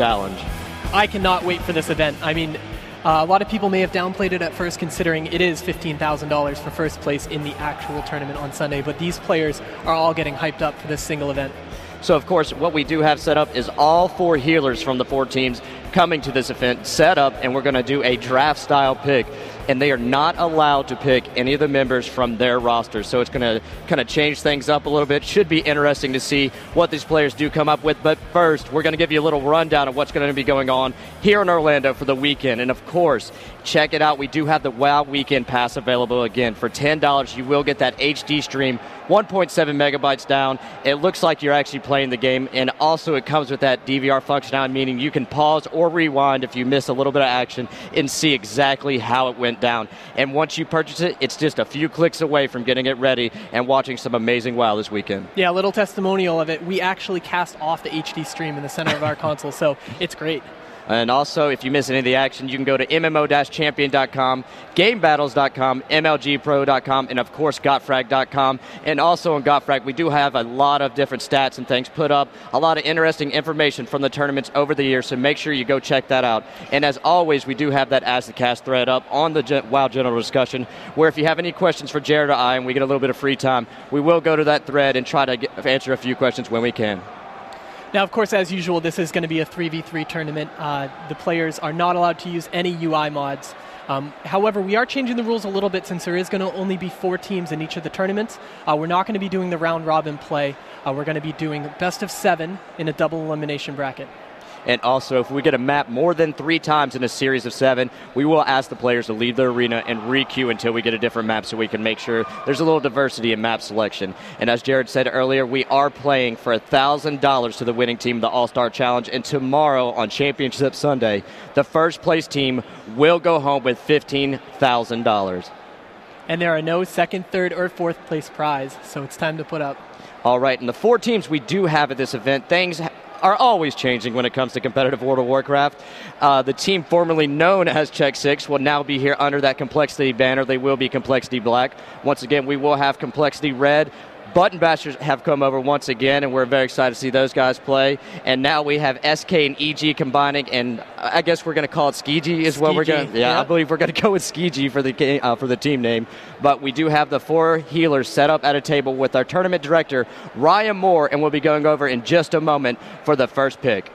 challenge. I cannot wait for this event. I mean, uh, a lot of people may have downplayed it at first, considering it is $15,000 for first place in the actual tournament on Sunday, but these players are all getting hyped up for this single event. So, of course, what we do have set up is all four healers from the four teams coming to this event set up, and we're going to do a draft style pick and they are not allowed to pick any of the members from their roster. So it's going to kind of change things up a little bit. Should be interesting to see what these players do come up with. But first, we're going to give you a little rundown of what's going to be going on here in Orlando for the weekend. And of course, check it out. We do have the WoW Weekend Pass available again. For $10, you will get that HD stream 1.7 megabytes down. It looks like you're actually playing the game, and also it comes with that DVR functionality, meaning you can pause or rewind if you miss a little bit of action and see exactly how it went down. And once you purchase it, it's just a few clicks away from getting it ready and watching some amazing WoW this weekend. Yeah, a little testimonial of it. We actually cast off the HD stream in the center of our console, so it's great. And also, if you miss any of the action, you can go to MMO-champion.com, GameBattles.com, MLGPro.com, and of course, GotFrag.com. And also on GotFrag, we do have a lot of different stats and things put up, a lot of interesting information from the tournaments over the years, so make sure you go check that out. And as always, we do have that Ask the Cast thread up on the WoW General Discussion, where if you have any questions for Jared or I, and we get a little bit of free time, we will go to that thread and try to get, answer a few questions when we can. Now, of course, as usual, this is going to be a 3v3 tournament. Uh, the players are not allowed to use any UI mods. Um, however, we are changing the rules a little bit since there is going to only be four teams in each of the tournaments. Uh, we're not going to be doing the round robin play. Uh, we're going to be doing best of seven in a double elimination bracket. And also, if we get a map more than three times in a series of seven, we will ask the players to leave the arena and requeue until we get a different map so we can make sure there's a little diversity in map selection. And as Jared said earlier, we are playing for $1,000 to the winning team, the All Star Challenge. And tomorrow on Championship Sunday, the first place team will go home with $15,000. And there are no second, third, or fourth place prize, so it's time to put up. All right, and the four teams we do have at this event, things are always changing when it comes to competitive World of Warcraft. Uh, the team formerly known as Check Six will now be here under that Complexity banner. They will be Complexity Black. Once again, we will have Complexity Red. Button Bashers have come over once again, and we're very excited to see those guys play. And now we have SK and EG combining, and I guess we're going to call it Skiji is what we're going. Yeah, I believe we're going to go with Skiji for the game, uh, for the team name. But we do have the four healers set up at a table with our tournament director Ryan Moore, and we'll be going over in just a moment for the first pick.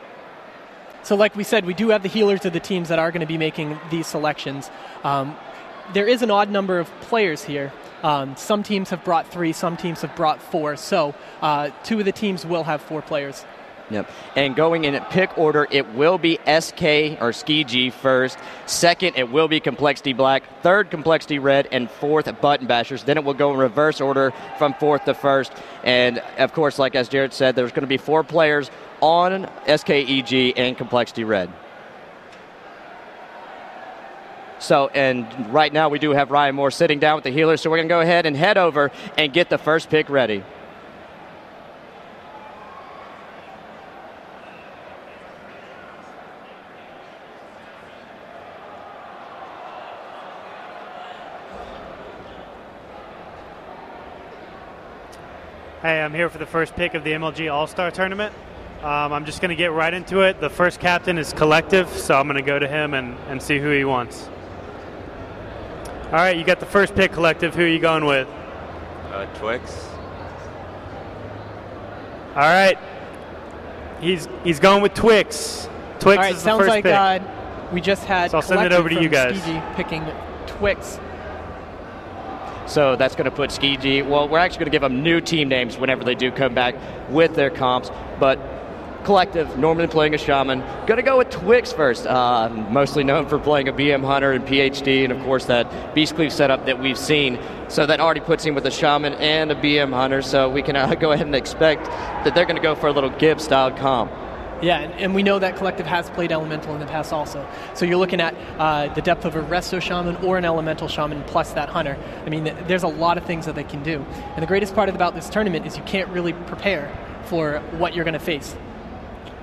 So, like we said, we do have the healers of the teams that are going to be making these selections. Um, there is an odd number of players here. Um, some teams have brought three, some teams have brought four. So uh, two of the teams will have four players. Yep. And going in pick order, it will be SK or Ski G first. Second, it will be Complexity Black. Third, Complexity Red. And fourth, Button Bashers. Then it will go in reverse order from fourth to first. And of course, like as Jared said, there's going to be four players on SKEG and Complexity Red. So, and right now we do have Ryan Moore sitting down with the healers. So we're going to go ahead and head over and get the first pick ready. Hey, I'm here for the first pick of the MLG All Star Tournament. Um, I'm just going to get right into it. The first captain is Collective, so I'm going to go to him and, and see who he wants. All right, you got the first pick, collective. Who are you going with? Uh, Twix. All right, he's he's going with Twix. Twix All right, is the sounds first like pick. Uh, we just had. So I'll send it over to you guys. from Skiji picking Twix. So that's going to put Skiji. Well, we're actually going to give them new team names whenever they do come back with their comps. But Collective, normally playing a shaman. To go with Twix first, uh, mostly known for playing a BM Hunter and PhD, and of course that Beastcleave setup that we've seen. So that already puts him with a shaman and a BM Hunter. So we can uh, go ahead and expect that they're going to go for a little Gibb style comp. Yeah, and, and, we know that Collective has played Elemental in the past also. So you're looking at uh, the depth of a Resto Shaman or an Elemental Shaman plus that Hunter. I mean, there's a lot of things that they can do. And the greatest part about this tournament is you can't really prepare for what you're going to face.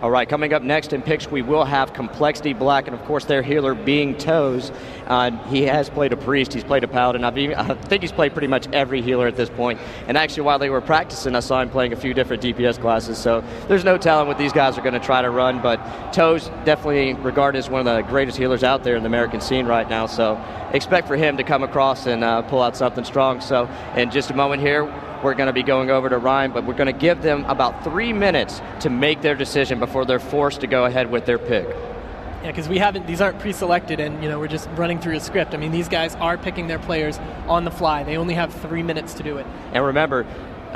All right, coming up next in picks, we will have Complexity Black, and of course, their healer being Toes. Uh, he has played a priest, he's played a paladin. I've even, I think he's played pretty much every healer at this point. And actually, while they were practicing, I saw him playing a few different DPS classes. So there's no telling what these guys are going to try to run. But Toes definitely regarded as one of the greatest healers out there in the American scene right now. So expect for him to come across and uh, pull out something strong. So in just a moment here, we're going to be going over to Ryan, but we're going to give them about three minutes to make their decision before they're forced to go ahead with their pick. Yeah, because we haven't; these aren't pre-selected, and you know we're just running through a script. I mean, these guys are picking their players on the fly. They only have three minutes to do it. And remember,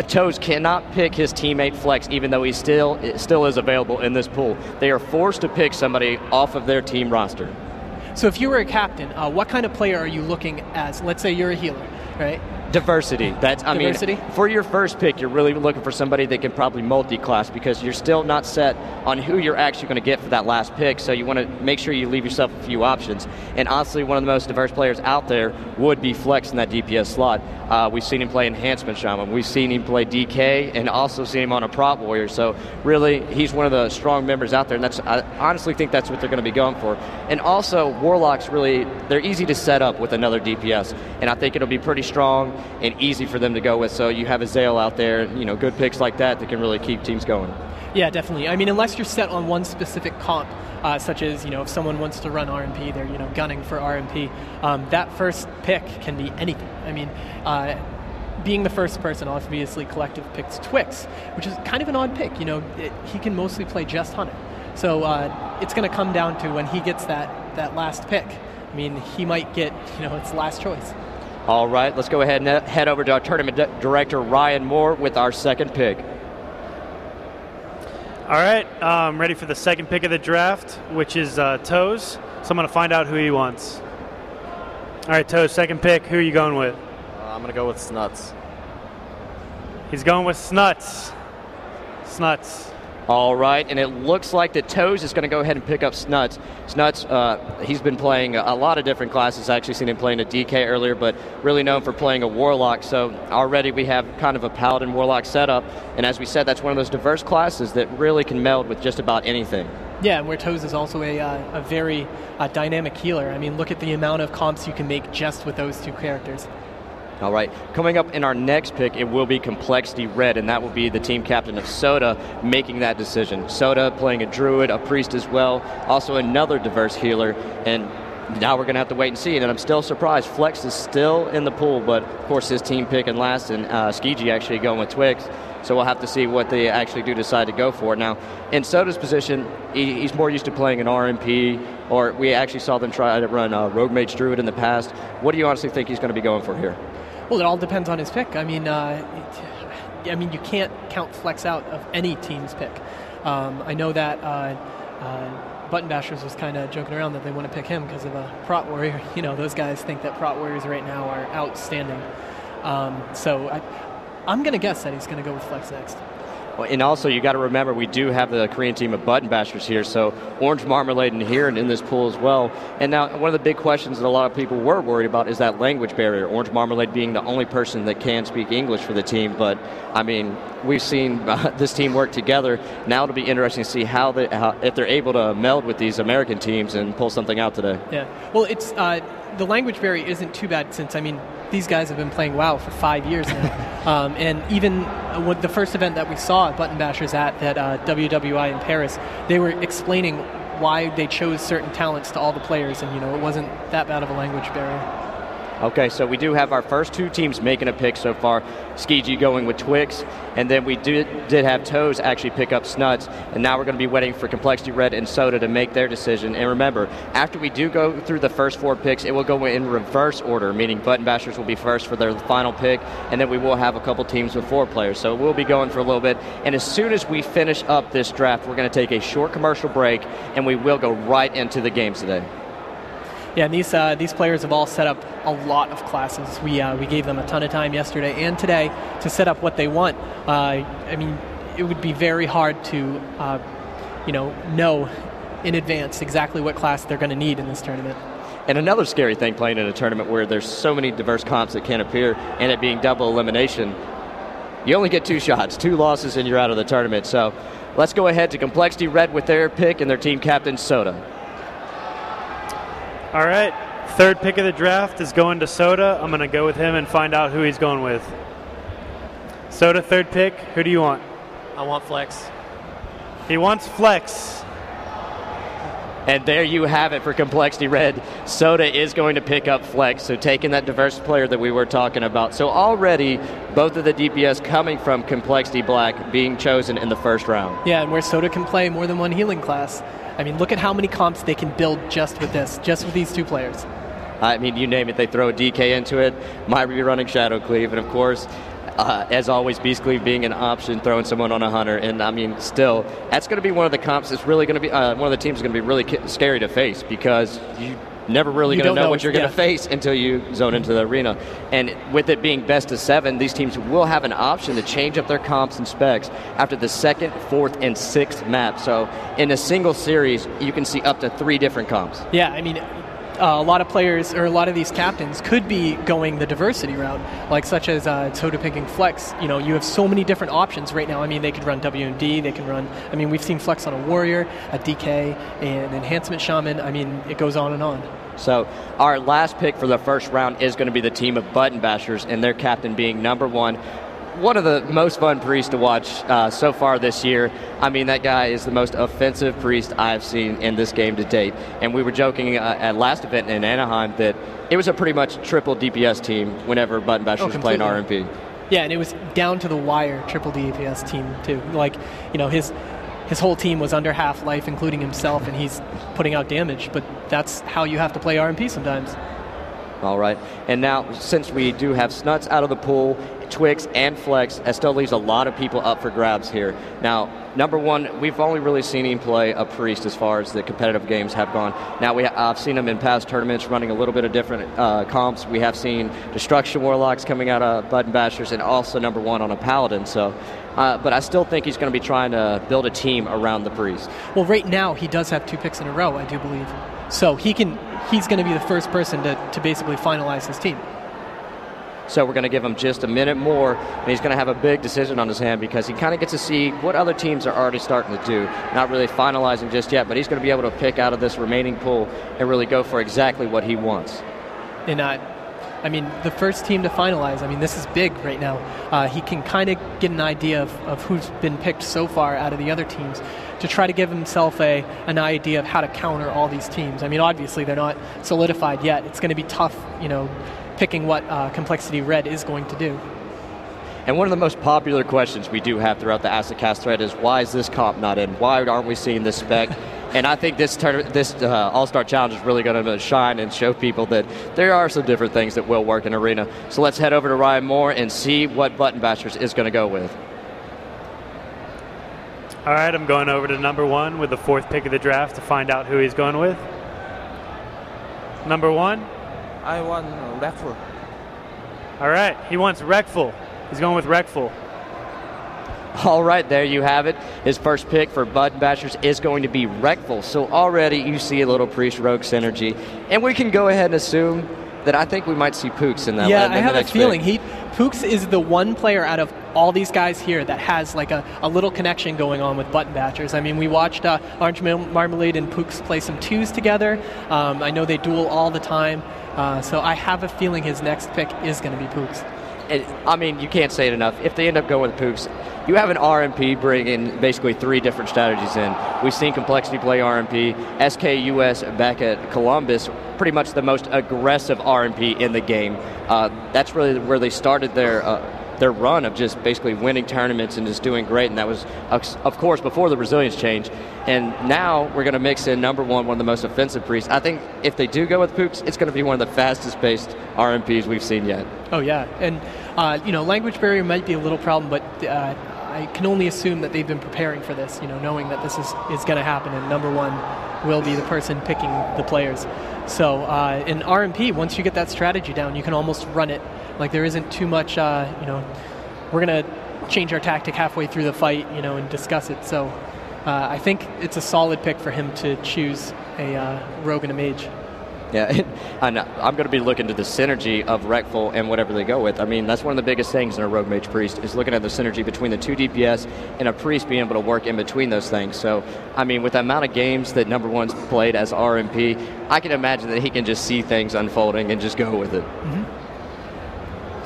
Toes cannot pick his teammate Flex, even though he still still is available in this pool. They are forced to pick somebody off of their team roster. So, if you were a captain, uh, what kind of player are you looking as? Let's say you're a healer, right? Diversity. That's I Diversity? mean, for your first pick, you're really looking for somebody that can probably multi-class because you're still not set on who you're actually going to get for that last pick. So you want to make sure you leave yourself a few options. And honestly, one of the most diverse players out there would be Flex in that DPS slot. Uh, we've seen him play Enhancement Shaman. We've seen him play DK, and also seen him on a Prot Warrior. So really, he's one of the strong members out there, and that's I honestly think that's what they're going to be going for. And also, Warlocks really they're easy to set up with another DPS, and I think it'll be pretty strong and easy for them to go with. So you have Azael out there, you know, good picks like that that can really keep teams going. Yeah, definitely. I mean, unless you're set on one specific comp, uh, such as you know, if someone wants to run RMP, they're you know gunning for RMP. Um, that first pick can be anything. I mean. Uh, being the first person, obviously, Collective picks Twix, which is kind of an odd pick. You know, it, he can mostly play just Hunter, so uh, it's going to come down to when he gets that that last pick. I mean, he might get you know its last choice. All right, let's go ahead and head over to our tournament di- director, Ryan Moore, with our second pick. All right, um, ready for the second pick of the draft, which is uh, Toes. So I'm going to find out who he wants. All right, Toes, second pick. Who are you going with? Uh, I'm gonna go with Snuts. He's going with Snuts. Snuts. All right, and it looks like that Toes is going to go ahead and pick up Snuts. Snuts, uh, he's been playing a lot of different classes. I actually seen him playing a DK earlier, but really known for playing a Warlock. So already we have kind of a Paladin Warlock setup, and as we said, that's one of those diverse classes that really can meld with just about anything. Yeah, and where Toes is also a, uh, a very uh, dynamic healer. I mean, look at the amount of comps you can make just with those two characters. All right, coming up in our next pick, it will be Complexity Red, and that will be the team captain of Soda making that decision. Soda playing a druid, a priest as well, also another diverse healer, and now we're going to have to wait and see. And I'm still surprised. Flex is still in the pool, but of course his team picking last, and uh, Skiji actually going with Twix. So we'll have to see what they actually do decide to go for. Now, in Soda's position, he, he's more used to playing an RMP, or we actually saw them try to run uh, Rogue Mage Druid in the past. What do you honestly think he's going to be going for here? Well, it all depends on his pick. I mean, uh, it, I mean, you can't count Flex out of any team's pick. Um, I know that uh, uh, Button Bashers was kind of joking around that they want to pick him because of a Prot Warrior. You know, those guys think that Prot Warriors right now are outstanding. Um, so I, I'm going to guess that he's going to go with Flex next. And also, you got to remember, we do have the Korean team of button bashers here, so Orange Marmalade in here and in this pool as well. And now, one of the big questions that a lot of people were worried about is that language barrier. Orange Marmalade being the only person that can speak English for the team, but I mean, we've seen uh, this team work together. Now it'll be interesting to see how, they, how if they're able to meld with these American teams and pull something out today. Yeah. Well, it's uh, the language barrier isn't too bad since I mean these guys have been playing WoW for five years now, um, and even uh, with the first event that we saw at Button Bashers at that uh, WWI in Paris, they were explaining why they chose certain talents to all the players, and you know it wasn't that bad of a language barrier. Okay, so we do have our first two teams making a pick so far. Skiji going with Twix, and then we did, did have Toes actually pick up Snuts, and now we're going to be waiting for Complexity Red and Soda to make their decision. And remember, after we do go through the first four picks, it will go in reverse order, meaning Button Bashers will be first for their final pick, and then we will have a couple teams with four players. So we'll be going for a little bit. And as soon as we finish up this draft, we're going to take a short commercial break, and we will go right into the games today. Yeah, and these uh, these players have all set up a lot of classes. We uh, we gave them a ton of time yesterday and today to set up what they want. Uh, I mean, it would be very hard to, uh, you know, know in advance exactly what class they're going to need in this tournament. And another scary thing playing in a tournament where there's so many diverse comps that can appear, and it being double elimination. You only get two shots, two losses, and you're out of the tournament. So let's go ahead to Complexity Red with their pick and their team captain, Soda. All right. Third pick of the draft is going to Soda. I'm going to go with him and find out who he's going with. Soda, third pick. Who do you want? I want flex. He wants flex. And there you have it for Complexity Red. Soda is going to pick up Flex, so taking that diverse player that we were talking about. So already, both of the DPS coming from Complexity Black being chosen in the first round. Yeah, and where Soda can play more than one healing class. I mean, look at how many comps they can build just with this, just with these two players. I mean, you name it, they throw a DK into it. Might be running Shadow Cleave, and of course, uh, as always, Beast Cleave being an option, throwing someone on a hunter, and I mean, still, that's going to be one of the comps that's really going to be uh, one of the teams going to be really scary to face because you never really going to know, know what you're going to yeah. face until you zone into the arena. And with it being best of seven, these teams will have an option to change up their comps and specs after the second, fourth, and sixth map. So in a single series, you can see up to three different comps. Yeah, I mean, uh, a lot of players or a lot of these captains could be going the diversity route, like such as uh, picking Flex. You know, you have so many different options right now. I mean, they could run WMD, they can run. I mean, we've seen Flex on a Warrior, a DK, an Enhancement Shaman. I mean, it goes on and on. So our last pick for the first round is going to be the team of Button Bashers, and their captain being number one. One of the most fun priests to watch uh, so far this year. I mean, that guy is the most offensive priest I've seen in this game to date. And we were joking uh, at last event in Anaheim that it was a pretty much triple DPS team whenever Button Bashers Oh, was playing. RMP. Yeah, and it was down to the wire, triple DPS team too. Like, you know, his his whole team was under half life, including himself, and he's putting out damage. But that's how you have to play RMP sometimes. All right. And now, since we do have Snuts out of the pool, Twix and Flex, that still leaves a lot of people up for grabs here. Now, number one, we've only really seen him play a priest as far as the competitive games have gone. Now, we I've seen him in past tournaments running a little bit of different uh, comps. We have seen Destruction Warlocks coming out of Button Bashers and also number one on a Paladin. So, uh, but I still think he's going to be trying to build a team around the priest. Well, right now he does have two picks in a row, I do believe. So he can he's going to be the first person to, to basically finalize his team. So we're going to give him just a minute more, and he's going to have a big decision on his hand because he kind of gets to see what other teams are already starting to do. Not really finalizing just yet, but he's going to be able to pick out of this remaining pool and really go for exactly what he wants. And uh, I mean, the first team to finalize. I mean, this is big right now. Uh, he can kind of get an idea of, of who's been picked so far out of the other teams to try to give himself a an idea of how to counter all these teams. I mean, obviously they're not solidified yet. It's going to be tough, you know, picking what uh, Complexity Red is going to do. And one of the most popular questions we do have throughout the Acid Cast thread is why is this comp not in? Why aren't we seeing this spec? and I think this this uh, All Star Challenge is really going to shine and show people that there are some different things that will work in Arena. So let's head over to Ryan Moore and see what Button Bashers is going to go with. All right, I'm going over to number one with the fourth pick of the draft to find out who he's going with. Number one. I want uh, Reckful. All right, he wants Reckful. He's going with Reckful. All right, there you have it. His first pick for Button Bashers is going to be Reckful. So already you see a little Priest Rogue synergy. And we can go ahead and assume that I think we might see Pooks in that yeah, in the I have a feeling pick. he Pooks is the one player out of all these guys here that has like a, a little connection going on with Button Bashers. I mean, we watched uh, Orange Mar- Marmalade and Pooks play some twos together. Um, I know they duel all the time. Uh, so I have a feeling his next pick is going to be Pooks. I mean, you can't say it enough. If they end up going with Pooks, you have an RMP bringing basically three different strategies in. We've seen Complexity play RMP, SKUS back at Columbus, pretty much the most aggressive RMP in the game. Uh, that's really where they started their. Uh, their run of just basically winning tournaments and just doing great, and that was, of course, before the resilience change. And now we're going to mix in number one, one of the most offensive priests. I think if they do go with Pooks, it's going to be one of the fastest paced RMPs we've seen yet. Oh yeah, and uh, you know, language barrier might be a little problem, but uh, I can only assume that they've been preparing for this. You know, knowing that this is is going to happen, and number one will be the person picking the players. So uh, in RMP, once you get that strategy down, you can almost run it. Like there isn't too much. Uh, you know, we're gonna change our tactic halfway through the fight. You know, and discuss it. So. Uh, I think it's a solid pick for him to choose a uh, rogue and a mage. Yeah, and I'm going to be looking to the synergy of Reckful and whatever they go with. I mean, that's one of the biggest things in a Rogue Mage Priest is looking at the synergy between the two DPS and a Priest being able to work in between those things. So, I mean, with the amount of games that number one's played as RMP, I can imagine that he can just see things unfolding and just go with it. Mm-hmm.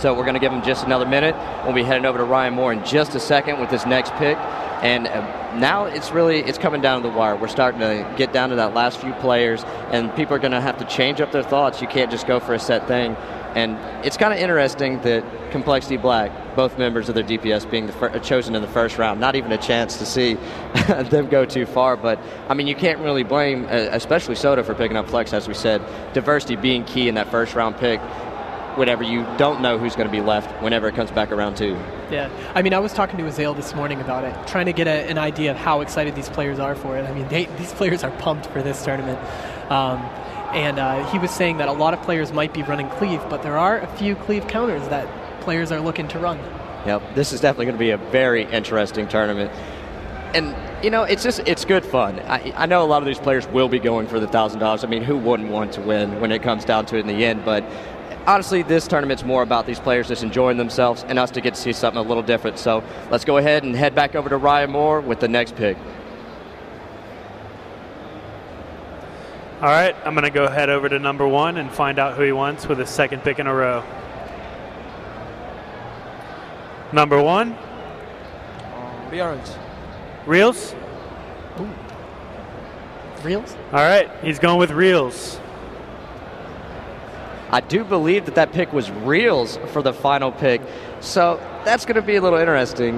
So we're going to give him just another minute. We'll be heading over to Ryan Moore in just a second with this next pick. And uh, now it's really it's coming down to the wire. We're starting to get down to that last few players, and people are going to have to change up their thoughts. You can't just go for a set thing. And it's kind of interesting that Complexity Black, both members of their DPS being the fir- chosen in the first round, not even a chance to see them go too far. But I mean, you can't really blame, uh, especially Soda, for picking up Flex, as we said. Diversity being key in that first round pick whenever you don't know who's going to be left whenever it comes back around too. Yeah, I mean, I was talking to Azael this morning about it, trying to get a, an idea of how excited these players are for it. I mean, they, these players are pumped for this tournament. Um, and uh, he was saying that a lot of players might be running cleave, but there are a few cleave counters that players are looking to run. Yep, this is definitely going to be a very interesting tournament. And you know, it's just it's good fun. I, I know a lot of these players will be going for the thousand dollars. I mean, who wouldn't want to win when it comes down to it in the end? But honestly, this tournament's more about these players just enjoying themselves and us to get to see something a little different. So let's go ahead and head back over to Ryan Moore with the next pick. All right, I'm going to go head over to number one and find out who he wants with his second pick in a row. Number one. Um, Reals. Reels? Ooh. Reels? All right, he's going with Reels. I do believe that that pick was Reels for the final pick. So that's going to be a little interesting.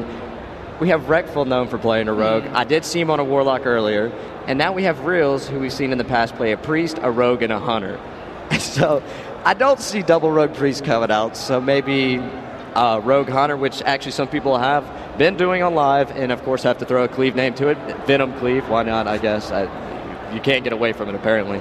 We have Reckful known for playing a rogue. I did see him on a Warlock earlier. And now we have Reels, who we've seen in the past play a Priest, a Rogue, and a Hunter. so I don't see double Rogue Priest coming out. So maybe uh, Rogue Hunter, which actually some people have been doing on live, and of course have to throw a Cleave name to it. Venom Cleave, why not, I guess. I, you can't get away from it, apparently.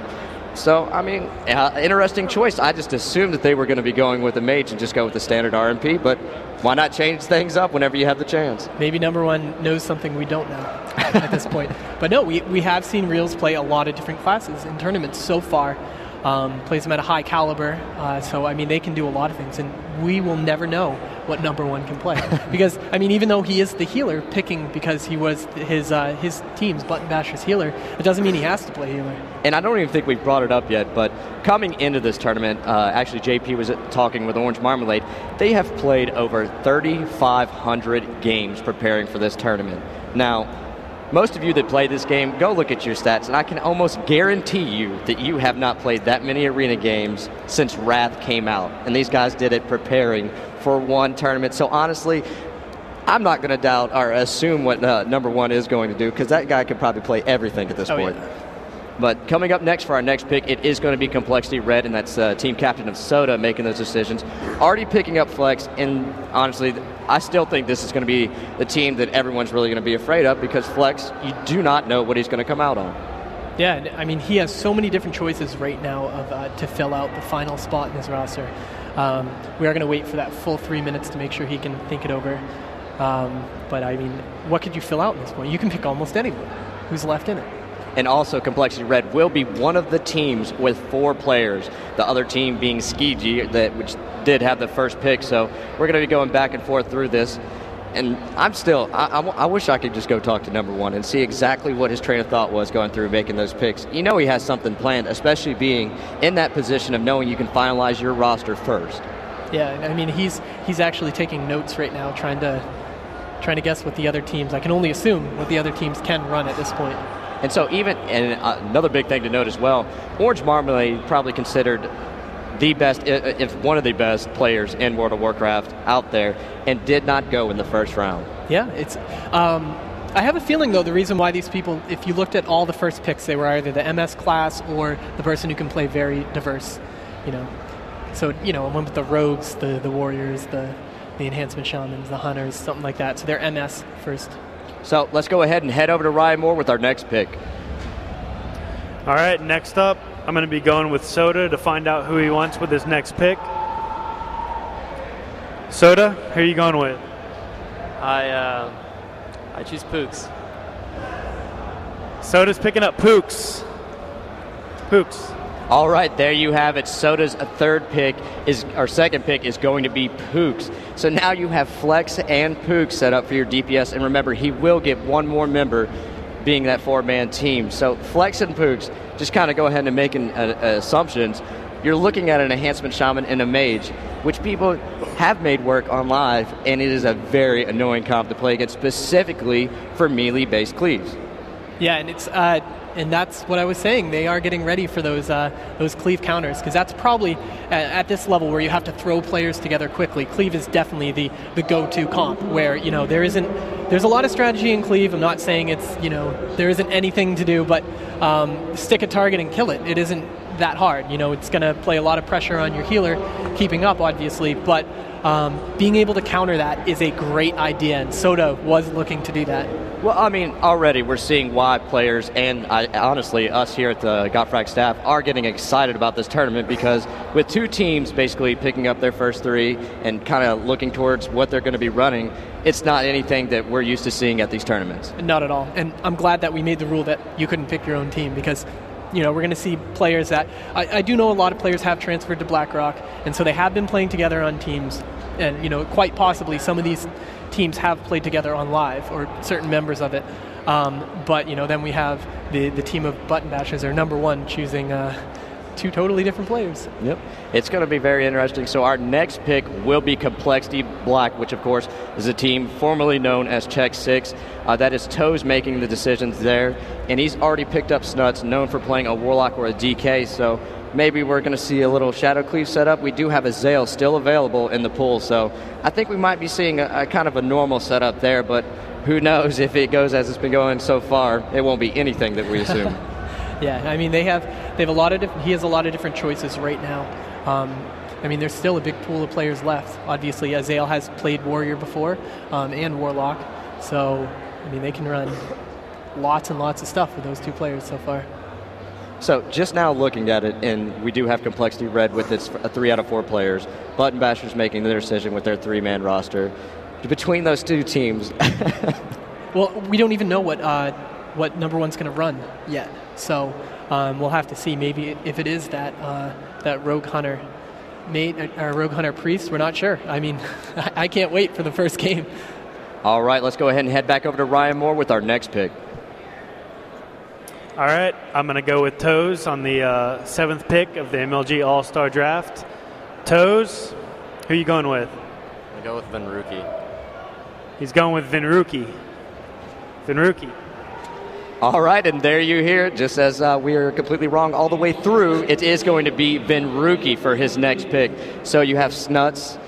So, I mean, uh, interesting choice. I just assumed that they were going to be going with a mage and just go with the standard RMP, but why not change things up whenever you have the chance? Maybe number one knows something we don't know at this point. But no, we, we have seen Reels play a lot of different classes in tournaments so far. Um, plays them at a high caliber, uh, so I mean they can do a lot of things, and we will never know what number one can play because I mean even though he is the healer, picking because he was his uh, his team's button basher's healer, it doesn't mean he has to play healer. And I don't even think we've brought it up yet, but coming into this tournament, uh, actually JP was talking with Orange Marmalade. They have played over 3,500 games preparing for this tournament. Now most of you that play this game, go look at your stats, and I can almost guarantee you that you have not played that many arena games since Wrath came out. And these guys did it preparing for one tournament. So honestly, I'm not going to doubt or assume what uh, number one is going to do because that guy could probably play everything at this oh, point. Yeah. But coming up next for our next pick, it is going to be Complexity Red, and that's uh, team captain of Soda making those decisions. Already picking up Flex, and honestly, I still think this is going to be the team that everyone's really going to be afraid of because Flex, you do not know what he's going to come out on. Yeah, I mean, he has so many different choices right now of uh, to fill out the final spot in his roster. Um, we are going to wait for that full three minutes to make sure he can think it over. Um, but I mean, what could you fill out in this point? You can pick almost anyone who's left in it and also Complexity Red will be one of the teams with four players. The other team being Skiji, that which did have the first pick. So we're going to be going back and forth through this. And I'm still, I, I, I, wish I could just go talk to number one and see exactly what his train of thought was going through making those picks. You know he has something planned, especially being in that position of knowing you can finalize your roster first. Yeah, I mean he's he's actually taking notes right now, trying to trying to guess what the other teams. I can only assume what the other teams can run at this point. And so, even and another big thing to note as well, Orange Marmalade probably considered the best, if one of the best players in World of Warcraft out there, and did not go in the first round. Yeah, it's. Um, I have a feeling though the reason why these people, if you looked at all the first picks, they were either the MS class or the person who can play very diverse. You know, so you know, one with the rogues, the the warriors, the the enhancement shamans, the hunters, something like that. So they're MS first. So let's go ahead and head over to Ryan Moore with our next pick. All right, next up, I'm going to be going with Soda to find out who he wants with his next pick. Soda, who are you going with? I uh, I choose Pooks. Soda's picking up Pooks. Pooks. All right, there you have it. Soda's third pick is, our second pick is going to be Pooks. So now you have Flex and Pooks set up for your DPS, and remember, he will get one more member being that four-man team. So Flex and Pooks, just kind of go ahead and make an, uh, assumptions. You're looking at an enhancement shaman and a mage, which people have made work on live, and it is a very annoying comp to play against, specifically for melee-based cleaves. Yeah, and it's uh, and that's what I was saying. They are getting ready for those uh, those cleave counters because that's probably at, at, this level where you have to throw players together quickly. Cleave is definitely the the go-to comp where you know there isn't there's a lot of strategy in cleave. I'm not saying it's you know there isn't anything to do, but um, stick a target and kill it. It isn't that hard. You know, it's going to play a lot of pressure on your healer, keeping up obviously, but um, being able to counter that is a great idea, and Soda was looking to do that. Well, I mean, already we're seeing why players and I, honestly us here at the Gotfrag staff are getting excited about this tournament because with two teams basically picking up their first three and kind of looking towards what they're going to be running, it's not anything that we're used to seeing at these tournaments. Not at all. And I'm glad that we made the rule that you couldn't pick your own team because you know, we're going to see players that I, I, do know a lot of players have transferred to BlackRock, and so they have been playing together on teams, and you know, quite possibly some of these teams have played together on live or certain members of it. Um, but you know, then we have the the team of button bashers, or number one, choosing. Uh, two totally different players. Yep. It's going to be very interesting. So our next pick will be Complexity Black, which of course is a team formerly known as Check Six. Uh, that is Toes making the decisions there, and he's already picked up Snuts, known for playing a Warlock or a DK. So maybe we're going to see a little Shadow Cleave setup. We do have Azael still available in the pool, so I think we might be seeing a, a kind of a normal setup there. But who knows if it goes as it's been going so far? It won't be anything that we assume. Yeah, I mean they have they have a lot of diff- he has a lot of different choices right now. Um, I mean, there's still a big pool of players left. Obviously, Azael has played Warrior before um, and Warlock, so I mean they can run lots and lots of stuff with those two players so far. So just now looking at it, and we do have complexity red with its three out of four players. Button Bashers making their decision with their three-man roster. Between those two teams, well, we don't even know what uh, what number one's going to run yet. So um, we'll have to see. Maybe if it is that uh, that rogue hunter mate uh, or rogue hunter priest, we're not sure. I mean, I can't wait for the first game. All right, let's go ahead and head back over to Ryan Moore with our next pick. All right, I'm going to go with Toes on the uh, seventh pick of the MLG All Star Draft. Toes, who are you going with? I go with Vinruki. He's going with Vinruki. Vinruki. All right, and there you hear it. Just as uh, we are completely wrong all the way through, it is going to be Vinruki for his next pick. So you have Snuts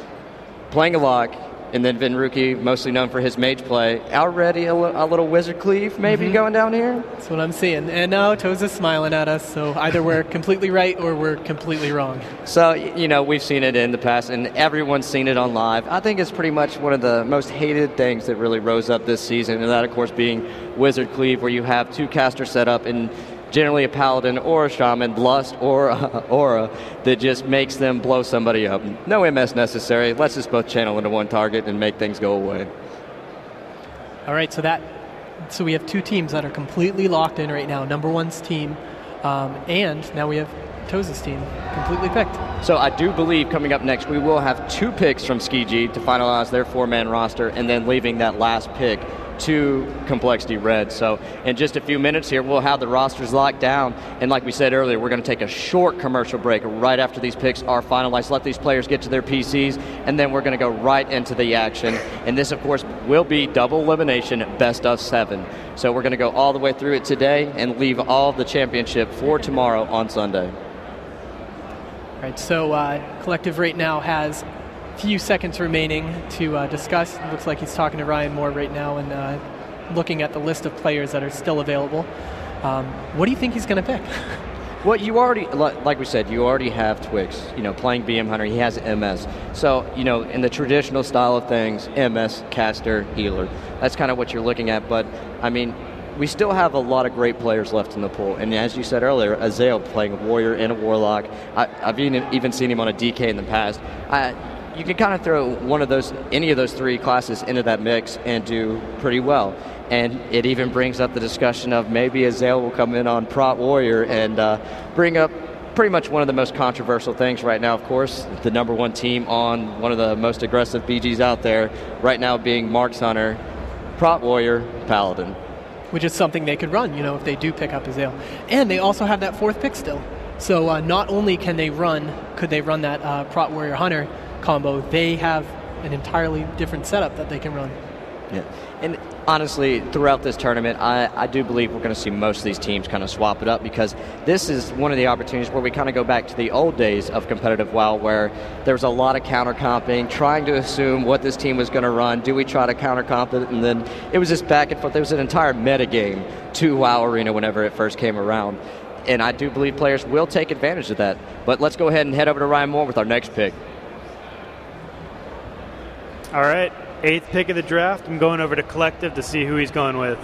playing a lock, and then Vinruki, mostly known for his mage play. Already a, l- a little wizard cleave maybe mm-hmm. going down here? That's what I'm seeing. And now Toza's smiling at us, so either we're completely right or we're completely wrong. So, you know, we've seen it in the past, and everyone's seen it on live. I think it's pretty much one of the most hated things that really rose up this season, and that, of course, being wizard cleave, where you have two casters set up and generally a paladin or a shaman, lust or uh, aura, that just makes them blow somebody up. No MS necessary. Let's just both channel into one target and make things go away. All right, so that so we have two teams that are completely locked in right now. Number one's team, um, and now we have Toza's team completely picked. So I do believe coming up next we will have two picks from Ski G to finalize their four-man roster, and then leaving that last pick to Complexity Red. So, in just a few minutes here, we'll have the rosters locked down. And like we said earlier, we're going to take a short commercial break right after these picks are finalized. Let these players get to their PCs, and then we're going to go right into the action. And this, of course, will be double elimination, best of seven. So, we're going to go all the way through it today and leave all the championship for tomorrow on Sunday. All right, so uh, Collective right now has few seconds remaining to uh, discuss. It looks like he's talking to Ryan Moore right now and uh, looking at the list of players that are still available. Um, what do you think he's going to pick? Well, you already, like we said, you already have Twix, you know, playing BM Hunter. He has MS. So, you know, in the traditional style of things, MS, caster, healer. That's kind of what you're looking at. But, I mean, we still have a lot of great players left in the pool. And as you said earlier, Azael playing a warrior and a warlock. I, have even, even seen him on a DK in the past. I, you can kind of throw one of those, any of those three classes into that mix and do pretty well. And it even brings up the discussion of maybe Azael will come in on Prot Warrior and uh, bring up pretty much one of the most controversial things right now, of course. The number one team on one of the most aggressive BGs out there right now being Marks Hunter, Prot Warrior, Paladin. Which is something they could run, you know, if they do pick up Azael. And they also have that fourth pick still. So uh, not only can they run, could they run that uh, Prot Warrior Hunter combo, they have an entirely different setup that they can run. Yeah. And honestly, throughout this tournament, I, I do believe we're going to see most of these teams kind of swap it up because this is one of the opportunities where we kind of go back to the old days of competitive WoW where there was a lot of counter comping, trying to assume what this team was going to run. Do we try to counter comp it? And then it was just back and forth. There was an entire meta game to WoW Arena whenever it first came around. And I do believe players will take advantage of that. But let's go ahead and head over to Ryan Moore with our next pick. All right, eighth pick of the draft. I'm going over to Collective to see who he's going with.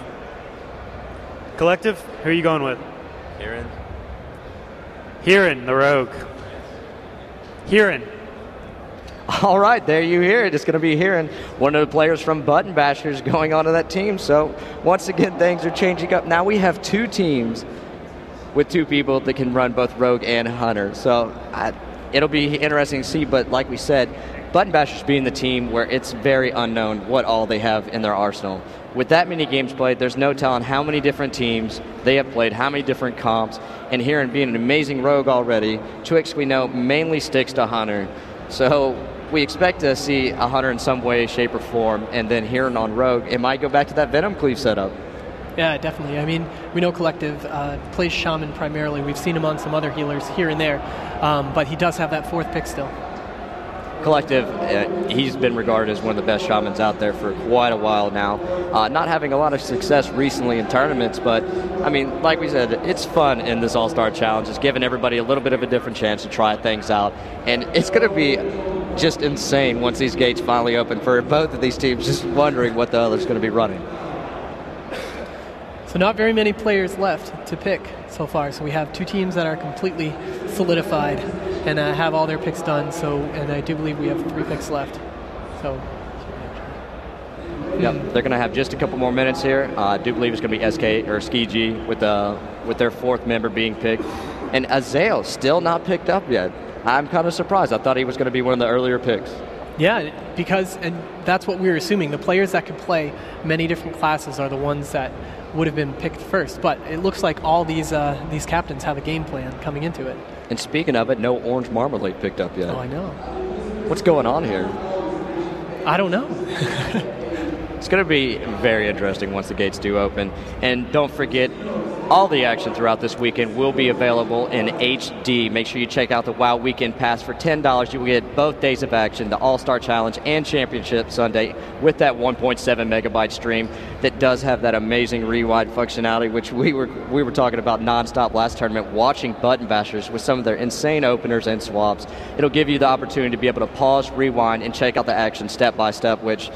Collective, who are you going with? Aaron. Hirin, the rogue. Hirin. All right, there you hear it. It's going to be Hirin, one of the players from Button Bashers going onto that team. So once again, things are changing up. Now we have two teams with two people that can run both Rogue and Hunter. So I, it'll be interesting to see. But like we said, Button Bashers being the team where it's very unknown what all they have in their arsenal. With that many games played, there's no telling how many different teams they have played, how many different comps. And Hirin being an amazing rogue already, Twix we know mainly sticks to Hunter. So we expect to see a Hunter in some way, shape, or form, and then Hirin on Rogue, it might go back to that Venom Cleave setup. Yeah, definitely. I mean, we know Collective uh, plays Shaman primarily. We've seen him on some other healers here and there, um, but he does have that fourth pick still. Collective, uh, he's been regarded as one of the best shamans out there for quite a while now. Uh, not having a lot of success recently in tournaments, but I mean, like we said, it's fun in this All Star Challenge. It's giving everybody a little bit of a different chance to try things out, and it's going to be just insane once these gates finally open for both of these teams. Just wondering what the other's going to be running. So not very many players left to pick so far. So we have two teams that are completely solidified and uh, have all their picks done. So and I do believe we have three picks left. So. Yep, they're going to have just a couple more minutes here. Uh, I do believe it's going to be SK or Ski G with the with their fourth member being picked, and Azael still not picked up yet. I'm kind of surprised. I thought he was going to be one of the earlier picks. Yeah, because and that's what we were assuming. The players that can play many different classes are the ones that would have been picked first. But it looks like all these uh, these captains have a game plan coming into it. And speaking of it, no orange marmalade picked up yet. Oh, I know. What's going on here? I don't know. it's going to be very interesting once the gates do open. And don't forget, all the action throughout this weekend will be available in HD. Make sure you check out the WoW Weekend Pass for $10. You will get both days of action, the All Star Challenge and Championship Sunday, with that 1.7 megabyte stream that does have that amazing rewind functionality, which we were we were talking about nonstop last tournament. Watching button bashers with some of their insane openers and swaps, it'll give you the opportunity to be able to pause, rewind, and check out the action step by step, which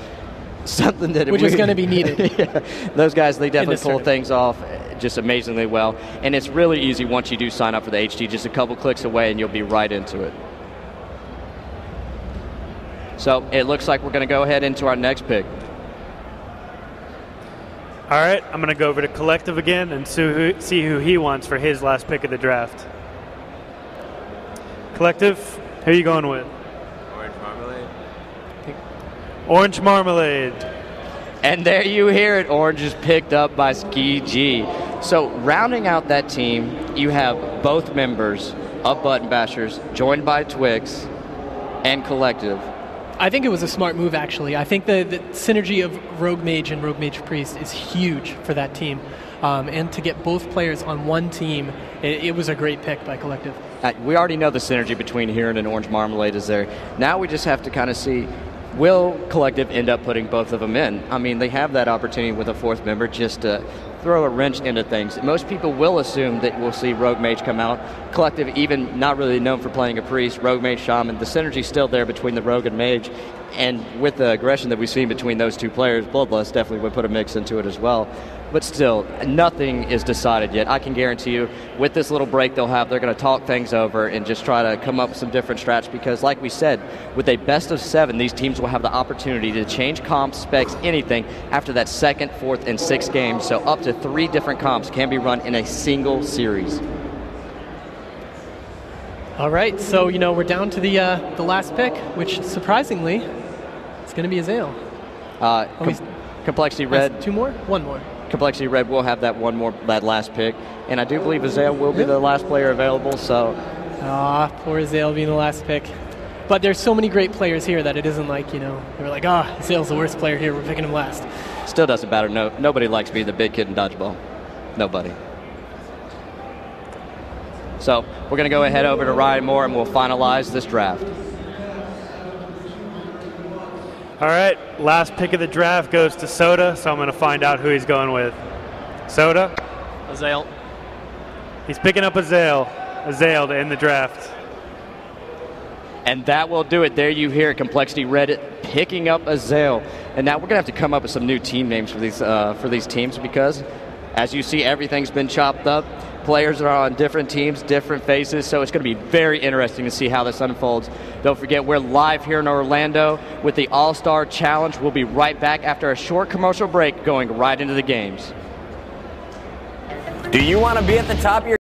something that which we, is going to be needed. yeah, those guys they definitely pull tournament. things off just amazingly well, and it's really easy once you do sign up for the HD. Just a couple clicks away, and you'll be right into it. So it looks like we're going to go ahead into our next pick. All right, I'm going to go over to Collective again and see who, he wants for his last pick of the draft. Collective, who are you going with? Orange marmalade. Orange Marmalade. And there you hear it. Orange is picked up by Ski G. So rounding out that team, you have both members of Button Bashers joined by Twix and Collective. I think it was a smart move, actually. I think the, the synergy of Rogue Mage and Rogue Mage Priest is huge for that team. Um, and to get both players on one team, it, it was a great pick by Collective. Uh, we already know the synergy between Heron and Orange Marmalade is there. Now we just have to kind of see will Collective end up putting both of them in? I mean, they have that opportunity with a fourth member just to throw a wrench into things. Most people will assume that we'll see Rogue Mage come out. Collective, even not really known for playing a priest, Rogue Mage Shaman, the synergy's still there between the Rogue and Mage. And with the aggression that we've seen between those two players, Bloodlust definitely would put a mix into it as well. But still, nothing is decided yet. I can guarantee you, with this little break they'll have, they're going to talk things over and just try to come up with some different strats because, like we said, with a best of seven, these teams will have the opportunity to change comps, specs, anything after that second, fourth, and sixth game. So up to three different comps can be run in a single series. All right, so you know we're down to the uh, the last pick, which surprisingly, going to be Azael. Uh, Oh, he's- com- Complexity Red. two more, one more. Complexity Red will have that one more, that last pick, and I do believe Azael will be Yeah. the last player available. So Ah, poor Azael being the last pick. But there's so many great players here that it isn't like you know we're like ah Azael's the worst player here. We're picking him last. still doesn't matter. No, nobody likes being the big kid in dodgeball. Nobody. So we're going to go ahead over to Ryan Moore, and we'll finalize this draft. All right, last pick of the draft goes to Soda, so I'm going to find out who he's going with. Soda, Azael. he's picking up Azael, Azael to end the draft. And that will do it. There you hear it. Complexity Reddit picking up Azael. And now we're going to have to come up with some new team names for these, uh, for these teams because, as you see, everything's been chopped up. Players are on different teams, different faces, so it's going to be very interesting to see how this unfolds. Don't forget, we're live here in Orlando with the All Star Challenge. We'll be right back after a short commercial break, going right into the games. Do you want to be at the top of your